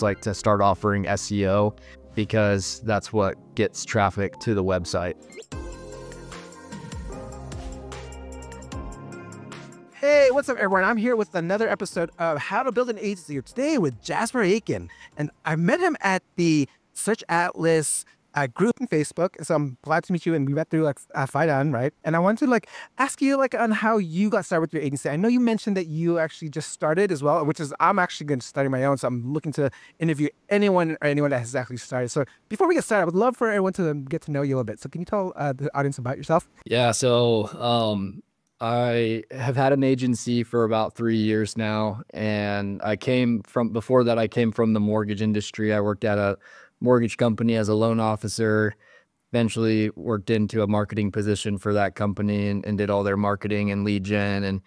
like to start offering SEO because that's what gets traffic to the website. Hey, what's up, everyone? I'm here with another episode of How to Build an Agency. Today with Jasper Aiken, and I met him at the Search Atlas uh, group on Facebook. So I'm glad to meet you, and we met through like uh, Fidan, right? And I wanted to like ask you like on how you got started with your agency. I know you mentioned that you actually just started as well, which is I'm actually going to start my own. So I'm looking to interview anyone or anyone that has actually started. So before we get started, I would love for everyone to get to know you a little bit. So can you tell uh, the audience about yourself? Yeah. So um, I have had an agency for about three years now. And I came from, before that, I came from the mortgage industry. I worked at a mortgage company as a loan officer, eventually worked into a marketing position for that company and, and did all their marketing and lead gen and,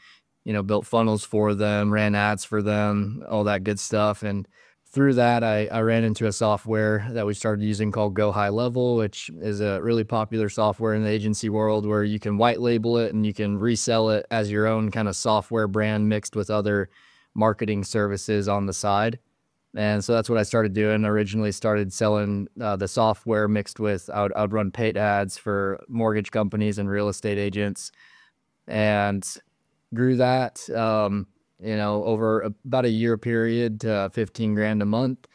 you know, built funnels for them, ran ads for them, all that good stuff. And through that, I, I ran into a software that we started using called Go High Level, which is a really popular software in the agency world where you can white label it and you can resell it as your own kind of software brand mixed with other marketing services on the side. And so that's what I started doing. Originally started selling uh, the software mixed with, I would, I would run paid ads for mortgage companies and real estate agents and grew that. Um, you know, over about a year period to 15 grand a month.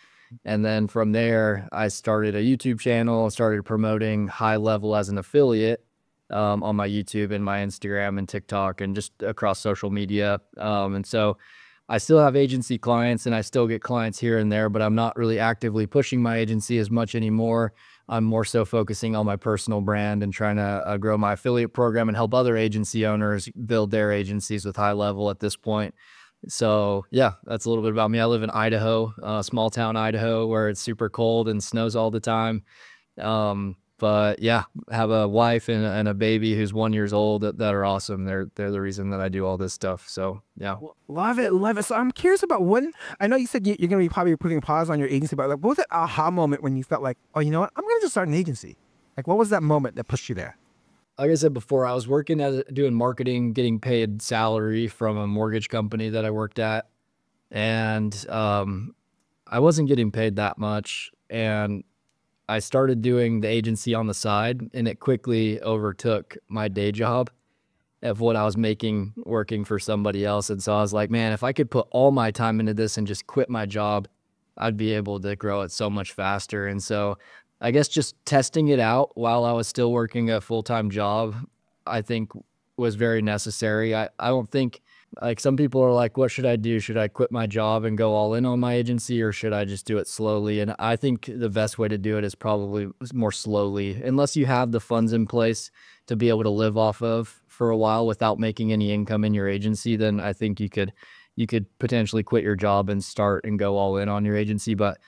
And then from there, I started a YouTube channel, started promoting high level as an affiliate um, on my YouTube and my Instagram and TikTok and just across social media. Um, and so I still have agency clients and I still get clients here and there, but I'm not really actively pushing my agency as much anymore. I'm more so focusing on my personal brand and trying to uh, grow my affiliate program and help other agency owners build their agencies with high level at this point. So yeah, that's a little bit about me. I live in Idaho, uh, small town Idaho, where it's super cold and snows all the time. Um, but yeah, have a wife and, and, a baby who's one years old that, that are awesome. They're they're the reason that I do all this stuff. So yeah, love it, love it. So I'm curious about when I know you said you, are going to be probably putting pause on your agency, but like, what was that aha moment when you felt like, oh, you know what, I'm going to just start an agency? Like, what was that moment that pushed you there? Like I said before, I was working as doing marketing, getting paid salary from a mortgage company that I worked at, and um, I wasn't getting paid that much, and I started doing the agency on the side and it quickly overtook my day job of what I was making working for somebody else. And so I was like, man, if I could put all my time into this and just quit my job, I'd be able to grow it so much faster. And so I guess just testing it out while I was still working a full time job, I think was very necessary. I, I don't think like some people are like, what should I do? Should I quit my job and go all in on my agency or should I just do it slowly? And I think the best way to do it is probably more slowly, unless you have the funds in place to be able to live off of for a while without making any income in your agency, then I think you could you could potentially quit your job and start and go all in on your agency. But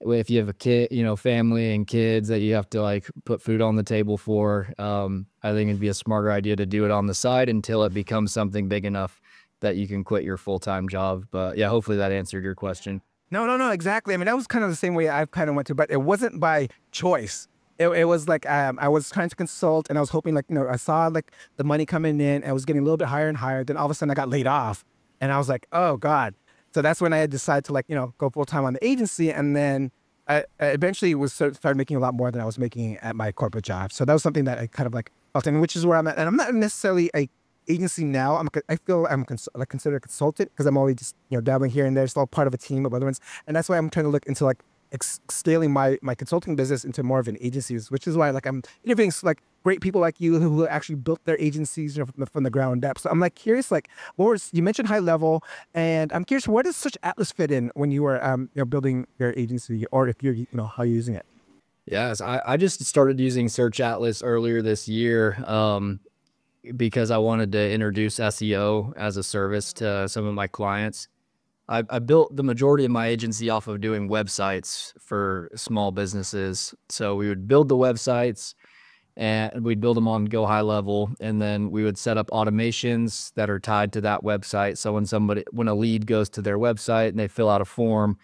if you have a kid, you know, family and kids that you have to like put food on the table for, um, I think it'd be a smarter idea to do it on the side until it becomes something big enough that you can quit your full time job. But yeah, hopefully that answered your question. No, no, no, exactly. I mean, that was kind of the same way I kind of went to, but it wasn't by choice. It, it was like um, I was trying to consult, and I was hoping, like you know, I saw like the money coming in, and I was getting a little bit higher and higher. Then all of a sudden, I got laid off, and I was like, oh god. So that's when I had decided to like you know go full time on the agency, and then I, I eventually was started making a lot more than I was making at my corporate job. So that was something that I kind of like felt in, which is where I'm at. And I'm not necessarily a agency now. I'm I feel I'm cons- like considered a consultant because I'm always just you know dabbling here and there. It's all part of a team of other ones, and that's why I'm trying to look into like scaling my my consulting business into more of an agency, which is why like I'm interviewing like great people like you who actually built their agencies from, the, from the ground up. So I'm like curious, like what was you mentioned high level, and I'm curious where does Search Atlas fit in when you were um you know building your agency, or if you're you know how you're using it. Yes, I, I just started using Search Atlas earlier this year. Um, because I wanted to introduce SEO as a service to some of my clients. I, I, built the majority of my agency off of doing websites for small businesses. So we would build the websites and we'd build them on Go High Level, and then we would set up automations that are tied to that website. So when somebody, when a lead goes to their website and they fill out a form,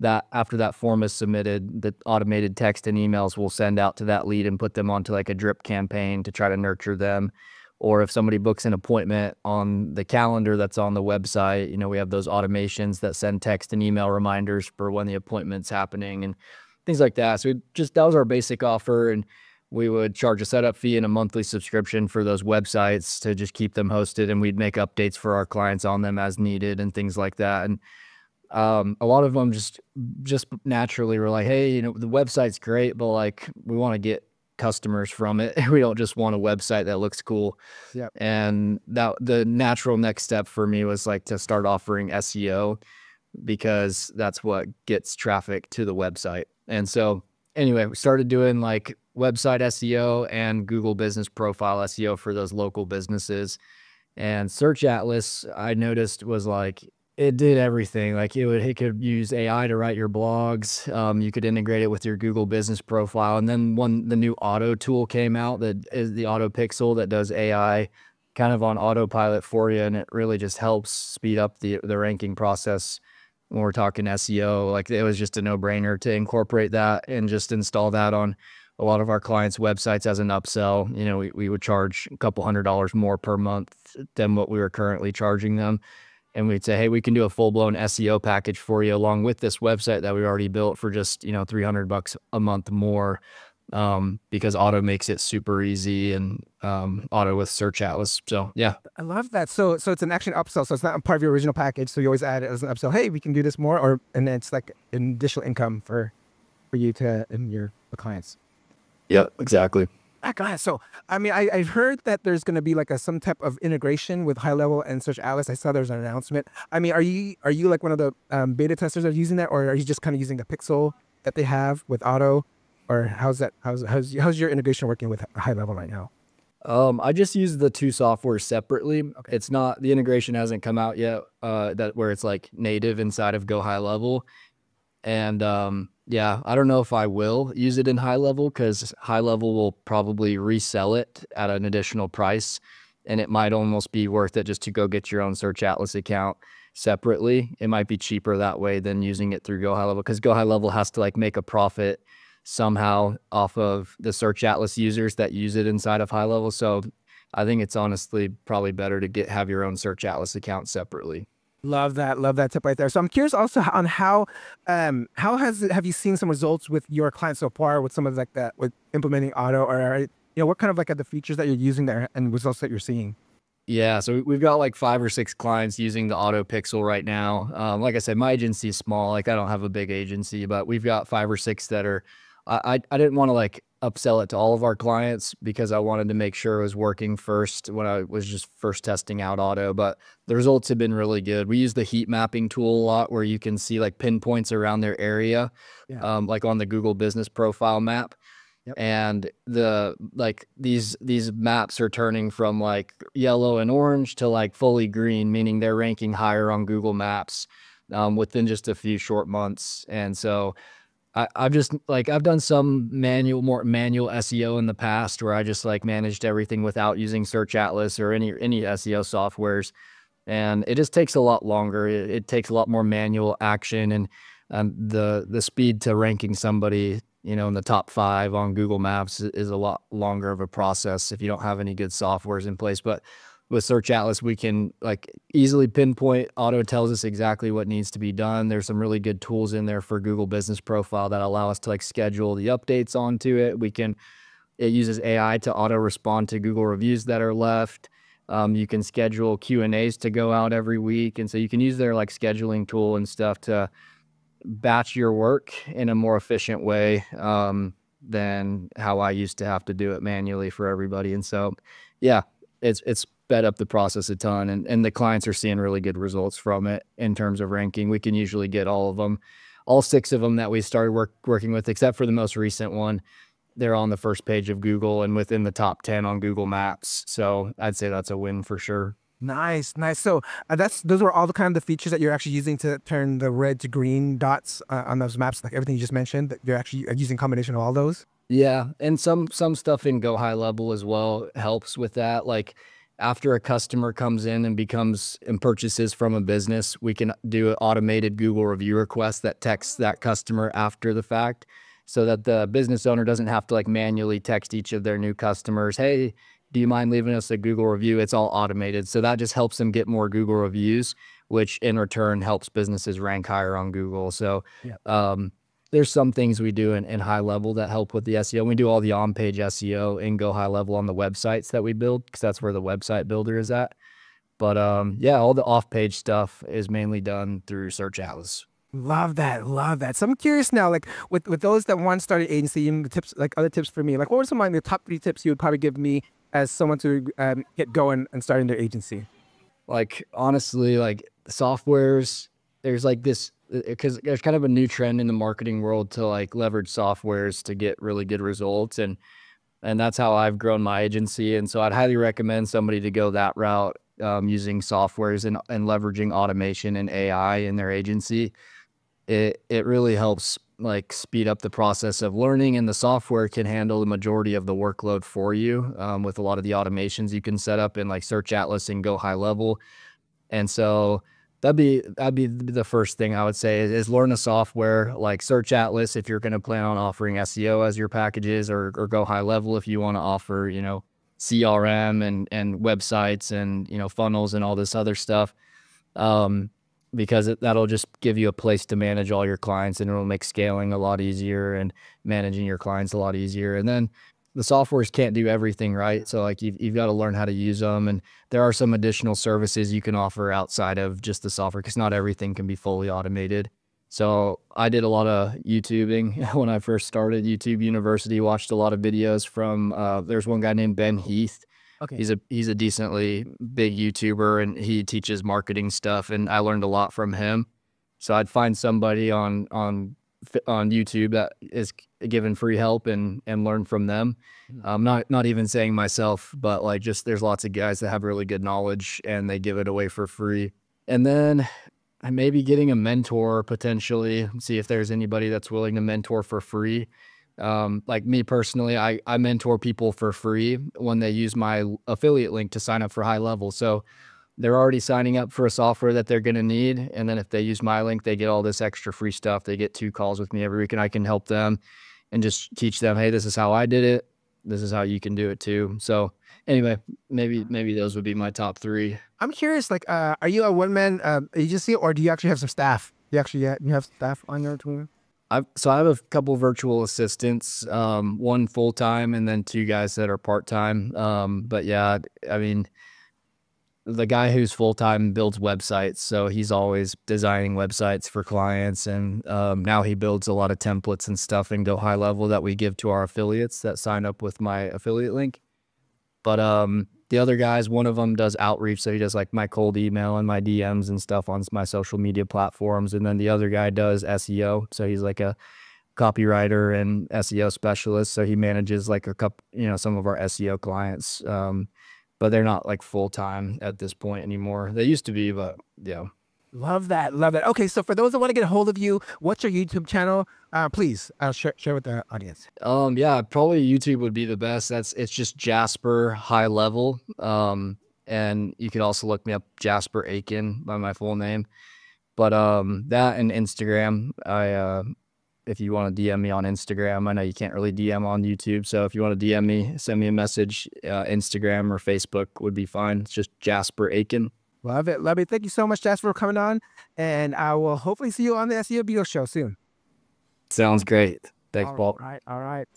that after that form is submitted, the automated text and emails will send out to that lead and put them onto like a drip campaign to try to nurture them or if somebody books an appointment on the calendar that's on the website, you know, we have those automations that send text and email reminders for when the appointment's happening and things like that. So just that was our basic offer and we would charge a setup fee and a monthly subscription for those websites to just keep them hosted and we'd make updates for our clients on them as needed and things like that. And um, a lot of them just just naturally were like, hey, you know, the website's great, but like we want to get customers from it. We don't just want a website that looks cool. Yeah. And that the natural next step for me was like to start offering SEO because that's what gets traffic to the website. And so anyway, we started doing like website SEO and Google business profile SEO for those local businesses. And Search Atlas, I noticed was like it did everything. Like it would, it could use AI to write your blogs. Um, you could integrate it with your Google Business profile. And then when the new OTTO tool came out, that is the OTTO Pixel that does AI kind of on autopilot for you, and it really just helps speed up the the ranking process. When we're talking SEO, like it was just a no brainer to incorporate that and just install that on a lot of our clients' websites as an upsell. You know, we, we would charge a couple hundred dollars more per month than what we were currently charging them and we'd say, hey, we can do a full blown SEO package for you along with this website that we already built for just you know 300 bucks a month more. Um, because OTTO makes it super easy and um, OTTO with search atlas. So yeah, I love that. So so it's an action upsell. So it's not part of your original package. So you always add it as an upsell. Hey, we can do this more, or and then it's like an additional income for for you to and your clients. Yeah, exactly. So, I mean, I, I've heard that there's going to be like a some type of integration with High Level and Search Atlas. I saw there's an announcement. I mean, are you are you like one of the um, beta testers that are using that, or are you just kind of using the Pixel that they have with OTTO, or how's that? How's how's how's your integration working with High Level right now? Um, I just use the two software separately. Okay. It's not the integration hasn't come out yet. Uh, that where it's like native inside of Go High Level, and um, yeah, I don't know if I will use it in high level because high level will probably resell it at an additional price. And it might almost be worth it just to go get your own Search Atlas account separately. It might be cheaper that way than using it through Go High Level because Go High Level has to like make a profit somehow off of the Search Atlas users that use it inside of High Level. So I think it's honestly probably better to get have your own Search Atlas account separately. Love that. Love that tip right there. So I'm curious also on how um how has have you seen some results with your clients so far with some of like that with implementing OTTO or you know what kind of like are the features that you're using there and results that you're seeing? Yeah, so we've got like five or six clients using the OTTO Pixel right now. Um, like I said, my agency is small. Like I don't have a big agency, but we've got five or six that are. I I, I didn't want to like upsell it to all of our clients because I wanted to make sure it was working first when I was just first testing out OTTO. But the results have been really good. We use the heat mapping tool a lot where you can see like pinpoints around their area, yeah. um, like on the Google business profile map. Yep. And the like these these maps are turning from like yellow and orange to like fully green, meaning they're ranking higher on Google Maps um, within just a few short months. And so I, I've just like I've done some manual more manual SEO in the past where I just like managed everything without using Search Atlas or any any SEO softwares, and it just takes a lot longer. It, it takes a lot more manual action, and um, the the speed to ranking somebody you know in the top five on Google Maps is a lot longer of a process if you don't have any good softwares in place. But with Search Atlas, we can like easily pinpoint. OTTO tells us exactly what needs to be done. There's some really good tools in there for Google Business Profile that allow us to like schedule the updates onto it. We can. It uses AI to auto respond to Google reviews that are left. Um, you can schedule Q and A's to go out every week, and so you can use their like scheduling tool and stuff to batch your work in a more efficient way um, than how I used to have to do it manually for everybody. And so, yeah, it's it's sped up the process a ton and, and the clients are seeing really good results from it in terms of ranking. We can usually get all of them, all six of them that we started work, working with, except for the most recent one. They're on the first page of Google and within the top 10 on Google Maps. So I'd say that's a win for sure. Nice, nice. So uh, that's those are all the kind of the features that you're actually using to turn the red to green dots uh, on those maps, like everything you just mentioned. That you're actually uh, using combination of all those. Yeah, and some some stuff in Go High Level as well helps with that. Like after a customer comes in and becomes and purchases from a business, we can do an automated Google review request that texts that customer after the fact so that the business owner doesn't have to like manually text each of their new customers, hey, do you mind leaving us a Google review? It's all automated. So that just helps them get more Google reviews, which in return helps businesses rank higher on Google. So Yeah. um, there's some things we do in, in high level that help with the SEO. We do all the on page SEO and Go High Level on the websites that we build because that's where the website builder is at. But um, yeah, all the off page stuff is mainly done through Search Atlas. Love that, love that. So I'm curious now, like with with those that want to start an agency, and the tips, like other tips for me, like what were some of the top three tips you would probably give me as someone to um, get going and starting their agency? like honestly like softwares there's like this because there's kind of a new trend in the marketing world to like leverage softwares to get really good results and and that's how i've grown my agency and so i'd highly recommend somebody to go that route um, using softwares and, and leveraging automation and ai in their agency. It it really helps like speed up the process of learning and the software can handle the majority of the workload for you um, with a lot of the automations you can set up in like search atlas and go high level and so that'd be that'd be the first thing i would say is, is learn a software like search atlas if you're going to plan on offering seo as your packages or, or go high level if you want to offer you know crm and and websites and you know funnels and all this other stuff um, because it, that'll just give you a place to manage all your clients and it'll make scaling a lot easier and managing your clients a lot easier. And then the softwares can't do everything, right? So like you've, you've got to learn how to use them. And there are some additional services you can offer outside of just the software because not everything can be fully automated. So I did a lot of YouTubing when I first started YouTube University, watched a lot of videos from, uh, there's one guy named Ben Heath Okay. He's a he's a decently big YouTuber and he teaches marketing stuff and I learned a lot from him. So I'd find somebody on on on YouTube that is given free help and and learn from them. I'm not not even saying myself, but like just there's lots of guys that have really good knowledge and they give it away for free. And then I maybe getting a mentor potentially, see if there's anybody that's willing to mentor for free. Um, like me personally, I, I mentor people for free when they use my affiliate link to sign up for high level. So they're already signing up for a software that they're going to need. And then if they use my link, they get all this extra free stuff. They get two calls with me every week and I can help them and just teach them, hey, this is how I did it. This is how you can do it too. So anyway, maybe maybe those would be my top three. I'm curious, like, uh, are you a one man uh, agency or do you actually have some staff? You actually yeah, you have staff on your team? I've so I have a couple virtual assistants, um, one full time and then two guys that are part time. Um, but yeah, I mean, the guy who's full time builds websites, so he's always designing websites for clients, and um, now he builds a lot of templates and stuff and go high level that we give to our affiliates that sign up with my affiliate link. But um, the other guys, one of them does outreach, so he does like my cold email and my DMs and stuff on my social media platforms, and then the other guy does SEO, so he's like a copywriter and SEO specialist, so he manages like a couple, you know, some of our SEO clients. Um, but they're not like full time at this point anymore. They used to be, but yeah. Love that, love that. Okay, so for those that want to get a hold of you, what's your YouTube channel? Uh, please uh, share share with the audience. Um, yeah, probably YouTube would be the best. That's it's just Jasper High Level. Um, and you could also look me up Jasper Aiken by my full name. But um, that and Instagram, I uh, if you want to DM me on Instagram, I know you can't really DM on YouTube. So if you want to DM me, send me a message. Uh, Instagram or Facebook would be fine. It's just Jasper Aiken. Love it, love it. Thank you so much, Jasper, for coming on, and I will hopefully see you on the SEO Video Show soon. Sounds great. Thanks, All Paul. right, all right.